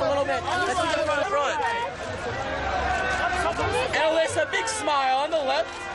a little bit. Let's see the front. front. And Alyssa, big smile on the left. On the left.